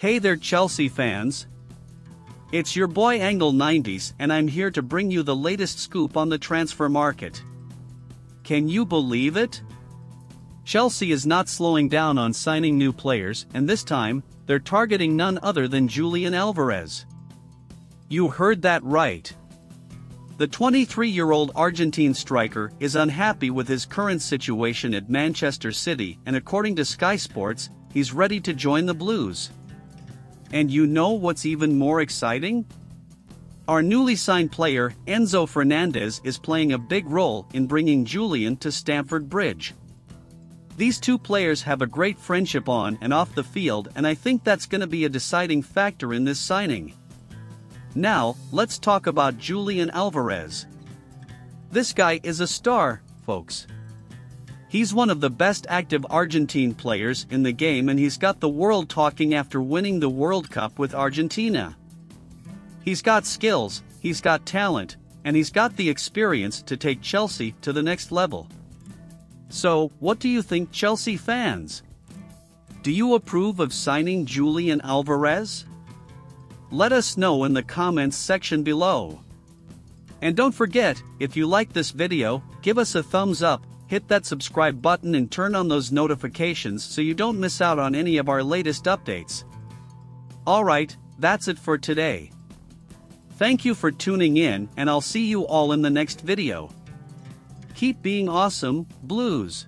Hey there, Chelsea fans. It's your boy Angle 90s, and I'm here to bring you the latest scoop on the transfer market. Can you believe it? Chelsea is not slowing down on signing new players, and this time, they're targeting none other than Julian Alvarez. You heard that right. The 23 year old Argentine striker is unhappy with his current situation at Manchester City, and according to Sky Sports, he's ready to join the Blues. And you know what's even more exciting? Our newly signed player, Enzo Fernandez, is playing a big role in bringing Julian to Stamford Bridge. These two players have a great friendship on and off the field, and I think that's going to be a deciding factor in this signing. Now, let's talk about Julian Alvarez. This guy is a star, folks. He's one of the best active Argentine players in the game and he's got the world talking after winning the World Cup with Argentina. He's got skills, he's got talent, and he's got the experience to take Chelsea to the next level. So, what do you think, Chelsea fans? Do you approve of signing Julian Alvarez? Let us know in the comments section below. And don't forget, if you like this video, give us a thumbs up, hit that subscribe button and turn on those notifications so you don't miss out on any of our latest updates. Alright, that's it for today. Thank you for tuning in and I'll see you all in the next video. Keep being awesome, Blues.